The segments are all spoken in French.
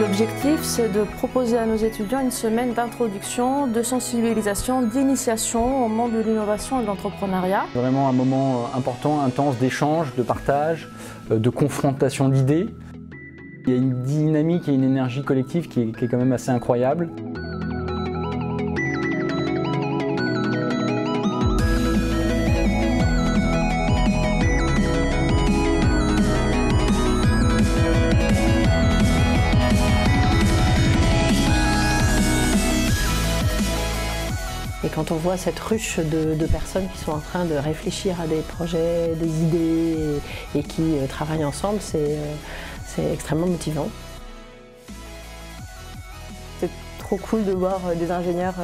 L'objectif, c'est de proposer à nos étudiants une semaine d'introduction, de sensibilisation, d'initiation au monde de l'innovation et de l'entrepreneuriat. Vraiment un moment important, intense d'échange, de partage, euh, de confrontation d'idées. Il y a une dynamique et une énergie collective qui est quand même assez incroyable. Et quand on voit cette ruche de, personnes qui sont en train de réfléchir à des projets, des idées et, qui euh, travaillent ensemble, c'est euh, c'est extrêmement motivant. C'est trop cool de voir euh, des ingénieurs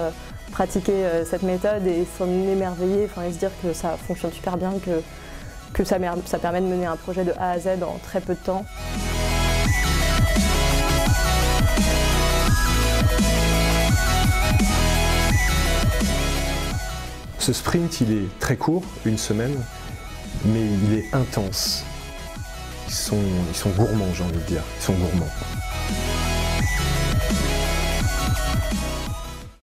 pratiquer cette méthode et s'en émerveiller et se dire que ça fonctionne super bien, que, que ça, ça permet de mener un projet de A à Z en très peu de temps. Ce sprint, il est très court, une semaine, mais il est intense. Ils sont, ils sont gourmands, j'ai envie de dire. Ils sont gourmands.